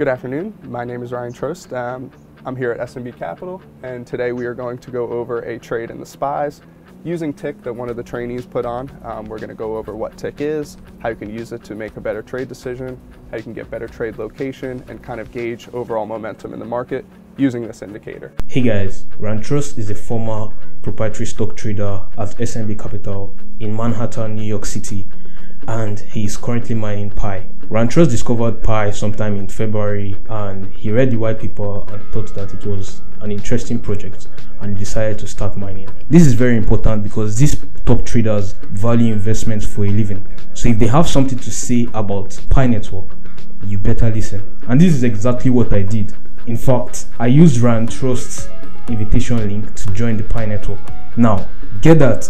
Good afternoon. My name is Ryan Trost. Um, I'm here at SMB Capital, and today we are going to go over a trade in the SPYs using Tick that one of the trainees put on. Um, we're going to go over what Tick is, how you can use it to make a better trade decision, how you can get better trade location, and kind of gauge overall momentum in the market using this indicator. Hey guys, Ryan Trost is a former proprietary stock trader at SMB Capital in Manhattan, New York City and he is currently mining Pi. Ryan Trost discovered Pi sometime in February and he read the white paper and thought that it was an interesting project and decided to start mining. This is very important because these top traders value investments for a living. So if they have something to say about Pi Network, you better listen. And this is exactly what I did. In fact, I used Ryan Trost's invitation link to join the Pi Network. Now, get that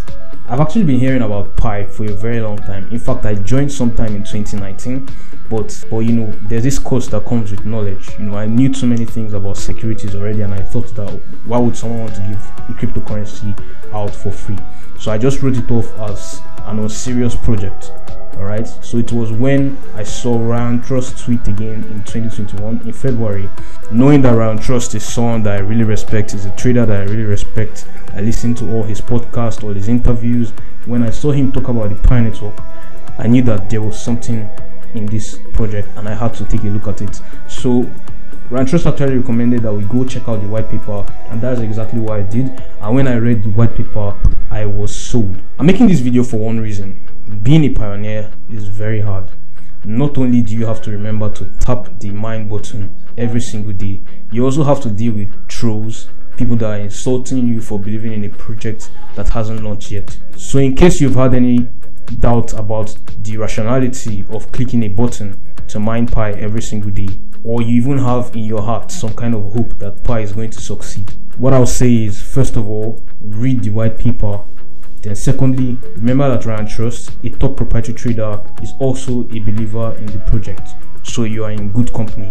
I've actually been hearing about Pi for a very long time. In fact, I joined sometime in 2019, but but you know, there's this cost that comes with knowledge. You know, I knew too many things about securities already, and I thought that why would someone want to give a cryptocurrency out for free? So I just wrote it off as an unserious project. Alright, so it was when I saw Ryan Trost tweet again in 2021 in February, knowing that Ryan Trost is someone that I really respect, is a trader that I really respect I listened to all his podcasts, all his interviews. When I saw him talk about the Pi Network, I knew that there was something in this project and I had to take a look at it. So Ryan Trost actually recommended that we go check out the white paper and that's exactly what I did. And when I read the white paper, I was sold. I'm making this video for one reason. Being a pioneer is very hard. Not only do you have to remember to tap the mine button every single day, you also have to deal with trolls, people that are insulting you for believing in a project that hasn't launched yet. So in case you've had any doubt about the rationality of clicking a button to mine Pi every single day, or you even have in your heart some kind of hope that Pi is going to succeed, what I'll say is first of all, read the white paper. Then secondly, remember that Ryan Trost, a top proprietary trader, is also a believer in the project. So you are in good company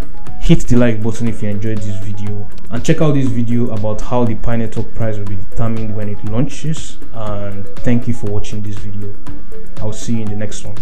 hit the like button if you enjoyed this video and check out this video about how the Pi Network price will be determined when it launches and thank you for watching this video. I'll see you in the next one.